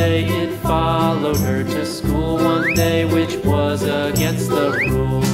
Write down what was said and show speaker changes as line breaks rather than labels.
day it followed her to school one day, which was against the rules.